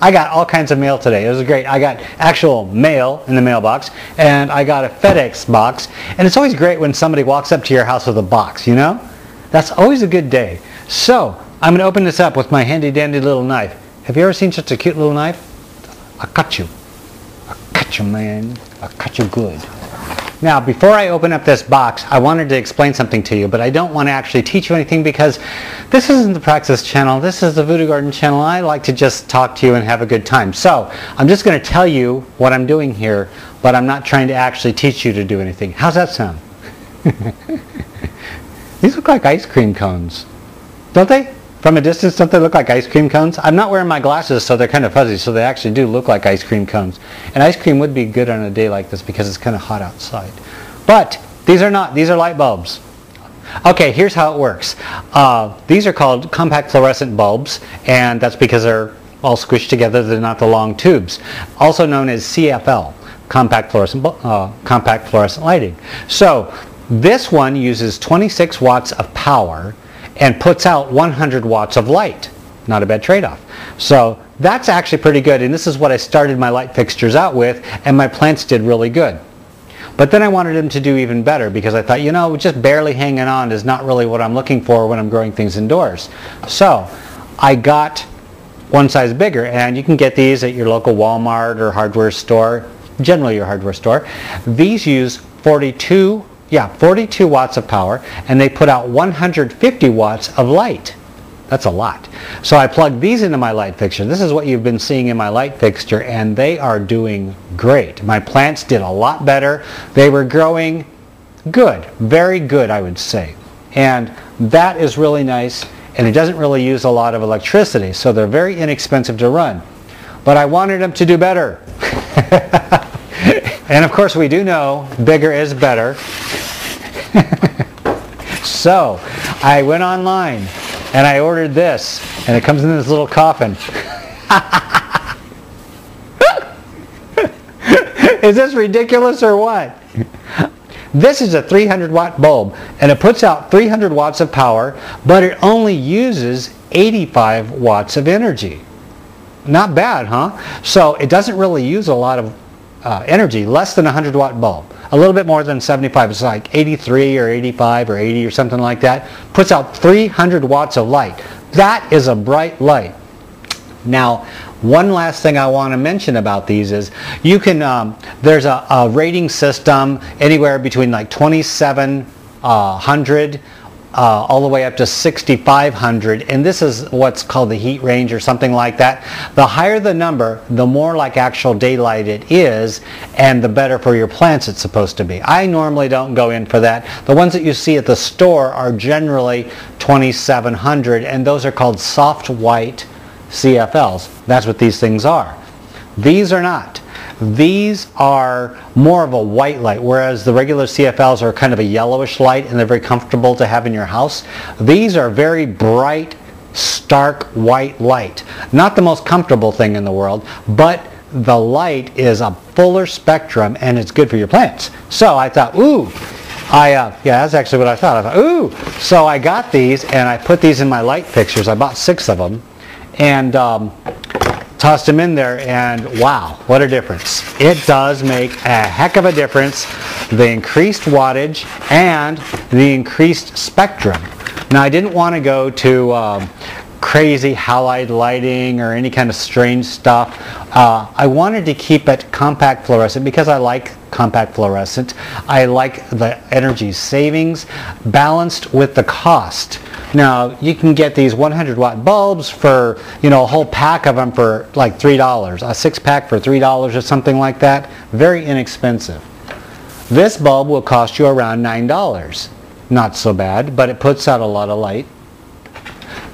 I got all kinds of mail today. It was great. I got actual mail in the mailbox, and I got a FedEx box. And it's always great when somebody walks up to your house with a box, you know? That's always a good day. So, I'm going to open this up with my handy dandy little knife. Have you ever seen such a cute little knife? I cut you. I cut you, man. I cut you good. Now, before I open up this box, I wanted to explain something to you, but I don't want to actually teach you anything because this isn't the Praxis channel. This is the Voodoo Garden channel. I like to just talk to you and have a good time. So, I'm just going to tell you what I'm doing here, but I'm not trying to actually teach you to do anything. How's that sound? These look like ice cream cones, don't they? From a distance, don't they look like ice cream cones? I'm not wearing my glasses, so they're kind of fuzzy, so they actually do look like ice cream cones. And ice cream would be good on a day like this because it's kind of hot outside. But these are not. These are light bulbs. Okay, here's how it works. Uh, these are called compact fluorescent bulbs, and that's because they're all squished together. They're not the long tubes. Also known as CFL, compact fluorescent, uh, compact fluorescent lighting. So this one uses 26 watts of power and puts out 100 watts of light. Not a bad trade-off. So that's actually pretty good and this is what I started my light fixtures out with and my plants did really good. But then I wanted them to do even better because I thought, you know, just barely hanging on is not really what I'm looking for when I'm growing things indoors. So I got one size bigger and you can get these at your local Walmart or hardware store, generally your hardware store. These use 42 yeah, 42 watts of power, and they put out 150 watts of light. That's a lot. So I plugged these into my light fixture. This is what you've been seeing in my light fixture, and they are doing great. My plants did a lot better. They were growing good, very good, I would say. And that is really nice, and it doesn't really use a lot of electricity, so they're very inexpensive to run. But I wanted them to do better. and of course we do know bigger is better. so I went online and I ordered this and it comes in this little coffin. is this ridiculous or what? This is a 300 watt bulb and it puts out 300 watts of power but it only uses 85 watts of energy. Not bad, huh? So it doesn't really use a lot of uh, energy, less than a 100 watt bulb. A little bit more than 75. It's like 83 or 85 or 80 or something like that. Puts out 300 watts of light. That is a bright light. Now, one last thing I want to mention about these is you can, um, there's a, a, rating system anywhere between like 2700 uh, all the way up to 6500 and this is what's called the heat range or something like that. The higher the number, the more like actual daylight it is and the better for your plants it's supposed to be. I normally don't go in for that. The ones that you see at the store are generally 2700 and those are called soft white CFLs. That's what these things are. These are not. These are more of a white light, whereas the regular CFLs are kind of a yellowish light and they're very comfortable to have in your house. These are very bright, stark white light. Not the most comfortable thing in the world, but the light is a fuller spectrum and it's good for your plants. So I thought, ooh, I, uh, yeah, that's actually what I thought. I thought, ooh. So I got these and I put these in my light fixtures. I bought six of them. And um, tossed them in there and wow, what a difference. It does make a heck of a difference. The increased wattage and the increased spectrum. Now I didn't want to go to um, crazy halide lighting or any kind of strange stuff. Uh, I wanted to keep it compact fluorescent because I like compact fluorescent. I like the energy savings balanced with the cost. Now you can get these 100 watt bulbs for you know a whole pack of them for like three dollars, a six pack for three dollars or something like that. Very inexpensive. This bulb will cost you around nine dollars. Not so bad, but it puts out a lot of light.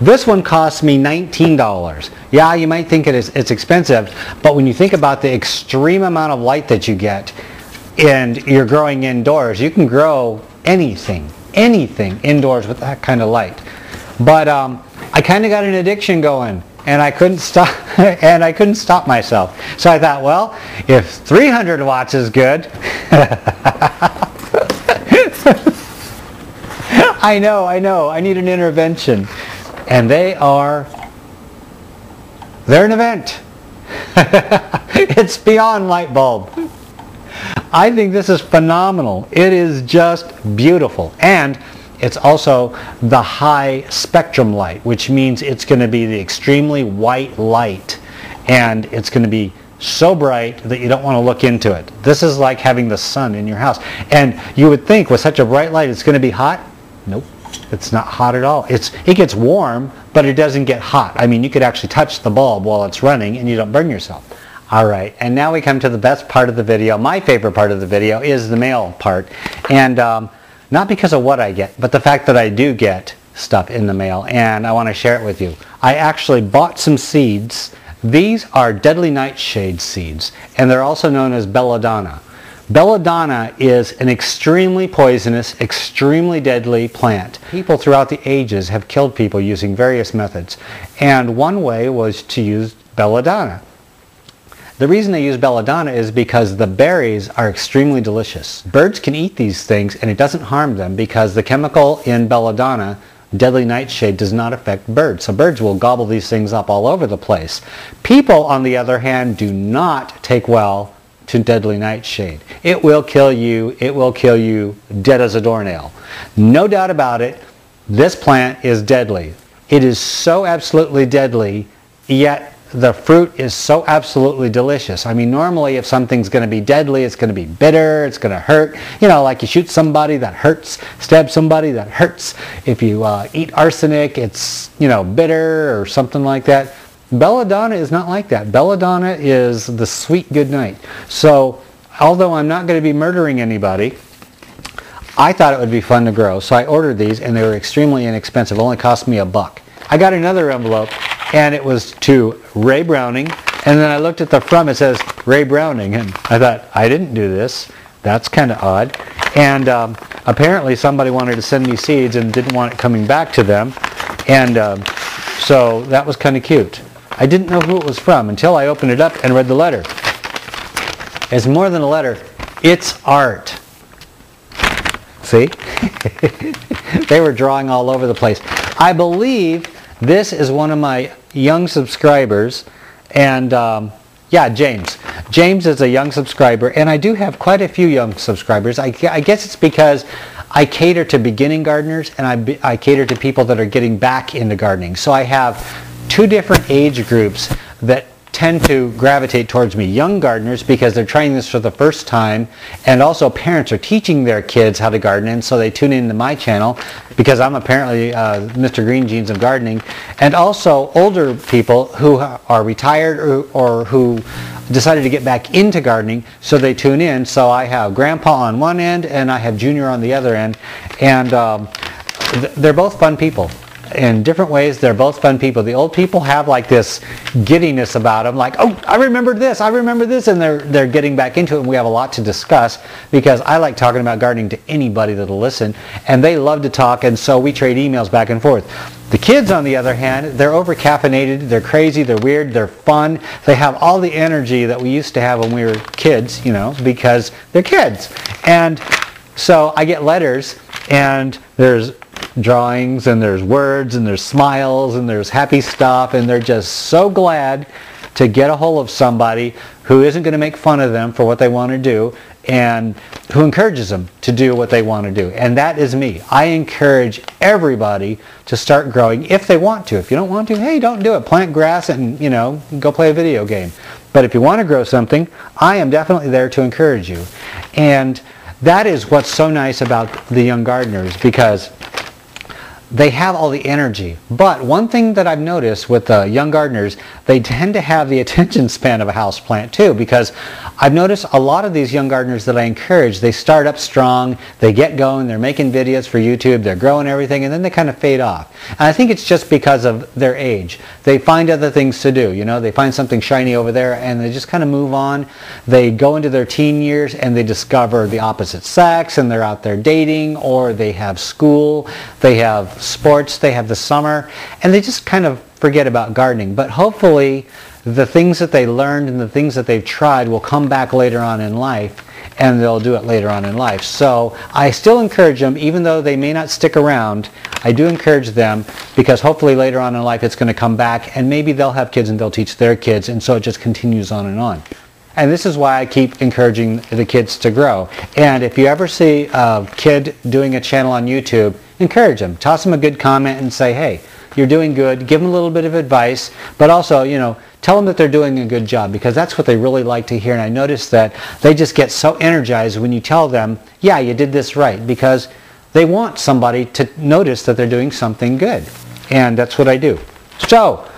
This one costs me $19. Yeah, you might think it is, it's expensive, but when you think about the extreme amount of light that you get and you're growing indoors, you can grow anything, anything indoors with that kind of light. But um, I kind of got an addiction going and I couldn't stop and I couldn't stop myself. So I thought, well, if 300 watts is good, I know, I know, I need an intervention. And they are, they're an event. it's beyond light bulb. I think this is phenomenal. It is just beautiful. And it's also the high spectrum light, which means it's going to be the extremely white light. And it's going to be so bright that you don't want to look into it. This is like having the sun in your house. And you would think with such a bright light it's going to be hot. Nope. It's not hot at all. It's, it gets warm, but it doesn't get hot. I mean, you could actually touch the bulb while it's running and you don't burn yourself. All right, and now we come to the best part of the video. My favorite part of the video is the mail part. And um, not because of what I get, but the fact that I do get stuff in the mail and I want to share it with you. I actually bought some seeds. These are deadly nightshade seeds and they're also known as belladonna. Belladonna is an extremely poisonous, extremely deadly plant. People throughout the ages have killed people using various methods and one way was to use belladonna. The reason they use belladonna is because the berries are extremely delicious. Birds can eat these things and it doesn't harm them because the chemical in belladonna, deadly nightshade, does not affect birds. So birds will gobble these things up all over the place. People, on the other hand, do not take well to deadly nightshade. It will kill you. It will kill you dead as a doornail. No doubt about it, this plant is deadly. It is so absolutely deadly, yet the fruit is so absolutely delicious. I mean, normally if something's going to be deadly, it's going to be bitter, it's going to hurt. You know, like you shoot somebody, that hurts. Stab somebody, that hurts. If you uh, eat arsenic, it's, you know, bitter or something like that. Belladonna is not like that. Belladonna is the sweet good night. So, although I'm not going to be murdering anybody, I thought it would be fun to grow. So I ordered these and they were extremely inexpensive. It only cost me a buck. I got another envelope and it was to Ray Browning. And then I looked at the front, it says Ray Browning, and I thought, I didn't do this. That's kind of odd. And um, apparently somebody wanted to send me seeds and didn't want it coming back to them. And um, so that was kind of cute. I didn't know who it was from until I opened it up and read the letter. It's more than a letter. It's art. See? they were drawing all over the place. I believe this is one of my young subscribers and um, yeah James James is a young subscriber and I do have quite a few young subscribers I, I guess it's because I cater to beginning gardeners and I, I cater to people that are getting back into gardening so I have two different age groups that tend to gravitate towards me. Young gardeners because they're trying this for the first time and also parents are teaching their kids how to garden and so they tune into my channel because I'm apparently uh, Mr. Green Jeans of gardening and also older people who are retired or, or who decided to get back into gardening so they tune in so I have grandpa on one end and I have junior on the other end and um, th they're both fun people in different ways. They're both fun people. The old people have like this giddiness about them, like, oh, I remember this, I remember this, and they're, they're getting back into it, and we have a lot to discuss because I like talking about gardening to anybody that'll listen, and they love to talk, and so we trade emails back and forth. The kids, on the other hand, they're over caffeinated, they're crazy, they're weird, they're fun, they have all the energy that we used to have when we were kids, you know, because they're kids. And so I get letters, and there's drawings and there's words and there's smiles and there's happy stuff and they're just so glad to get a hold of somebody who isn't going to make fun of them for what they want to do and who encourages them to do what they want to do. And that is me. I encourage everybody to start growing if they want to. If you don't want to, hey, don't do it. Plant grass and, you know, go play a video game. But if you want to grow something, I am definitely there to encourage you. And that is what's so nice about the young gardeners because they have all the energy. But one thing that I've noticed with the young gardeners, they tend to have the attention span of a house plant too because I've noticed a lot of these young gardeners that I encourage, they start up strong, they get going, they're making videos for YouTube, they're growing everything, and then they kind of fade off. And I think it's just because of their age. They find other things to do, you know, they find something shiny over there and they just kind of move on. They go into their teen years and they discover the opposite sex and they're out there dating or they have school, they have sports, they have the summer, and they just kind of forget about gardening. But hopefully the things that they learned and the things that they've tried will come back later on in life and they'll do it later on in life. So I still encourage them, even though they may not stick around, I do encourage them because hopefully later on in life it's going to come back and maybe they'll have kids and they'll teach their kids and so it just continues on and on. And this is why I keep encouraging the kids to grow. And if you ever see a kid doing a channel on YouTube, encourage them. Toss them a good comment and say, hey, you're doing good. Give them a little bit of advice, but also, you know, tell them that they're doing a good job because that's what they really like to hear. And I notice that they just get so energized when you tell them, yeah, you did this right, because they want somebody to notice that they're doing something good. And that's what I do. So,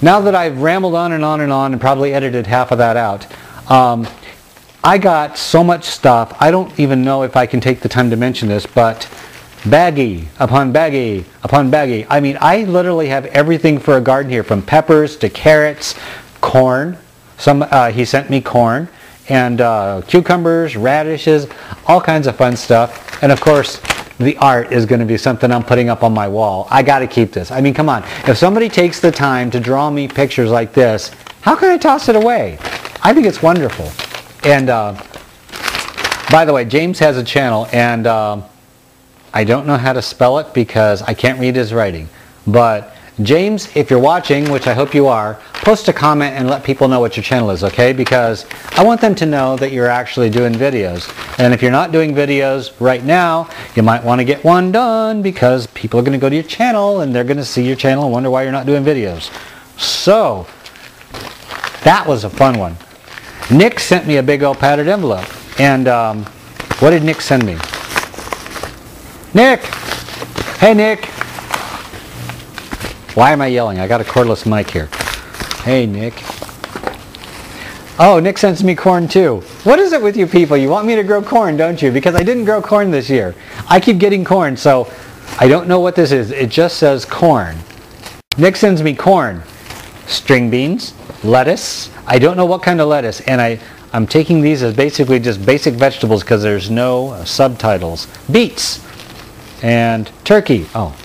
now that I've rambled on and on and on and probably edited half of that out, um, I got so much stuff. I don't even know if I can take the time to mention this, but baggy upon baggy upon baggy. I mean, I literally have everything for a garden here, from peppers to carrots, corn. Some uh, he sent me corn and uh, cucumbers, radishes, all kinds of fun stuff. And of course, the art is going to be something I'm putting up on my wall. I got to keep this. I mean, come on. If somebody takes the time to draw me pictures like this, how can I toss it away? I think it's wonderful. And uh, by the way, James has a channel, and uh, I don't know how to spell it because I can't read his writing. But James, if you're watching, which I hope you are, post a comment and let people know what your channel is, okay? Because I want them to know that you're actually doing videos. And if you're not doing videos right now, you might want to get one done because people are going to go to your channel and they're going to see your channel and wonder why you're not doing videos. So, that was a fun one. Nick sent me a big old padded envelope. And um, what did Nick send me? Nick! Hey, Nick! Why am I yelling? I got a cordless mic here. Hey, Nick. Oh, Nick sends me corn too. What is it with you people? You want me to grow corn, don't you? Because I didn't grow corn this year. I keep getting corn, so I don't know what this is. It just says corn. Nick sends me corn, string beans, lettuce. I don't know what kind of lettuce, and I, I'm taking these as basically just basic vegetables because there's no uh, subtitles. Beets and turkey. Oh,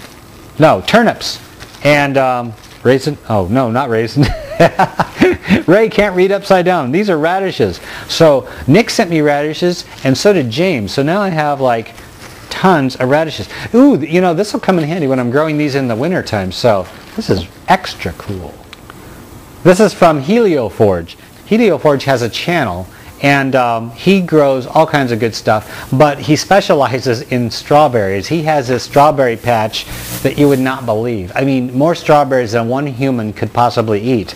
no, turnips and um, raisin. Oh no, not raisin. Ray can't read upside down. These are radishes. So Nick sent me radishes, and so did James. So now I have like tons of radishes. Ooh, you know this will come in handy when I'm growing these in the winter time. So this is extra cool. This is from HelioForge. HelioForge has a channel and um, he grows all kinds of good stuff but he specializes in strawberries. He has this strawberry patch that you would not believe. I mean more strawberries than one human could possibly eat.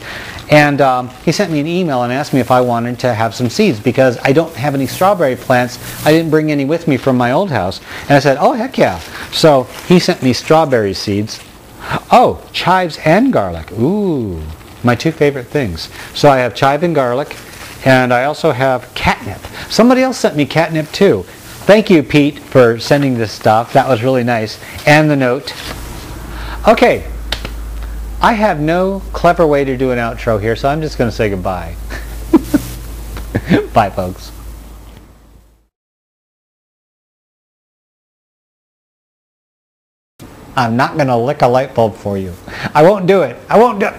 And um, he sent me an email and asked me if i wanted to have some seeds because i don't have any strawberry plants. I didn't bring any with me from my old house. And i said oh heck yeah. So he sent me strawberry seeds. Oh chives and garlic. Ooh my two favorite things so i have chive and garlic and I also have catnip. Somebody else sent me catnip too. Thank you, Pete, for sending this stuff. That was really nice. And the note. Okay. I have no clever way to do an outro here, so I'm just going to say goodbye. Bye, folks. I'm not going to lick a light bulb for you. I won't do it. I won't do it.